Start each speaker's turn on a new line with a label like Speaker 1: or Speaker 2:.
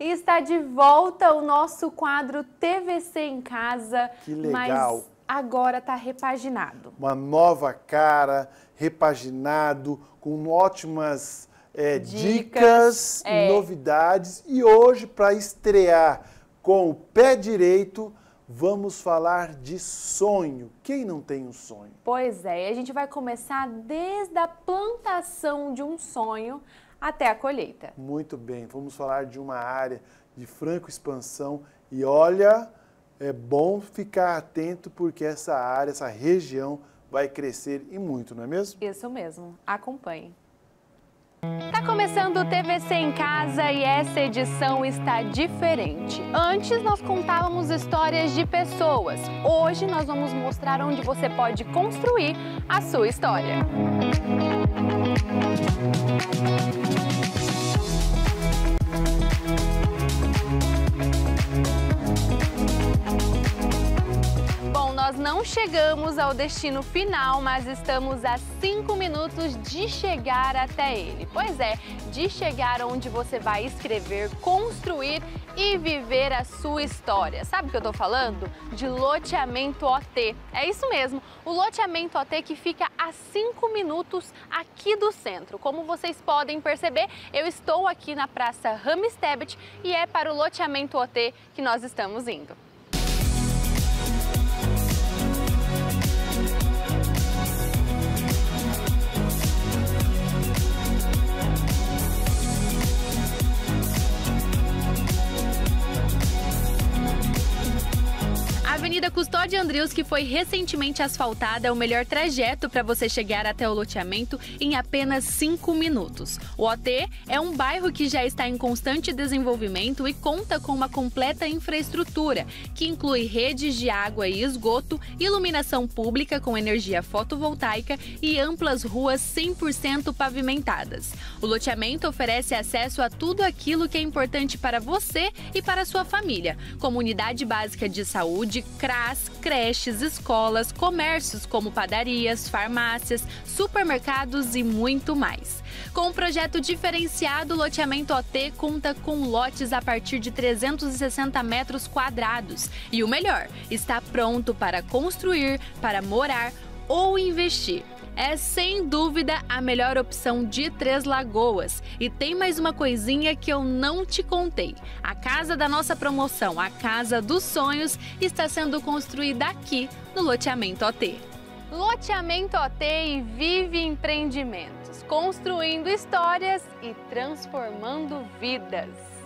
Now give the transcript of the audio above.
Speaker 1: E está de volta o nosso quadro TVC em Casa.
Speaker 2: Que legal.
Speaker 1: Mas agora está repaginado.
Speaker 2: Uma nova cara, repaginado, com ótimas é, dicas, dicas é. novidades. E hoje, para estrear com o pé direito, vamos falar de sonho. Quem não tem um sonho?
Speaker 1: Pois é, a gente vai começar desde a plantação de um sonho até a colheita.
Speaker 2: Muito bem, vamos falar de uma área de franco expansão e olha, é bom ficar atento porque essa área, essa região vai crescer e muito, não é mesmo?
Speaker 1: Isso mesmo. Acompanhe. Tá começando o TVC em casa e essa edição está diferente. Antes nós contávamos histórias de pessoas. Hoje nós vamos mostrar onde você pode construir a sua história. Não chegamos ao destino final, mas estamos a cinco minutos de chegar até ele. Pois é, de chegar onde você vai escrever, construir e viver a sua história. Sabe o que eu tô falando? De loteamento OT. É isso mesmo, o loteamento OT que fica a cinco minutos aqui do centro. Como vocês podem perceber, eu estou aqui na Praça Ramstebet e é para o loteamento OT que nós estamos indo. Avenida Custódio Andrius, que foi recentemente asfaltada, é o melhor trajeto para você chegar até o loteamento em apenas 5 minutos. O OT é um bairro que já está em constante desenvolvimento e conta com uma completa infraestrutura, que inclui redes de água e esgoto, iluminação pública com energia fotovoltaica e amplas ruas 100% pavimentadas. O loteamento oferece acesso a tudo aquilo que é importante para você e para sua família, como unidade básica de saúde, CRAS, creches, escolas, comércios como padarias, farmácias, supermercados e muito mais. Com um projeto diferenciado, o loteamento OT conta com lotes a partir de 360 metros quadrados. E o melhor, está pronto para construir, para morar ou investir é sem dúvida a melhor opção de Três Lagoas. E tem mais uma coisinha que eu não te contei. A casa da nossa promoção, a Casa dos Sonhos, está sendo construída aqui no loteamento OT. Loteamento OT e Vive Empreendimentos, construindo histórias e transformando vidas.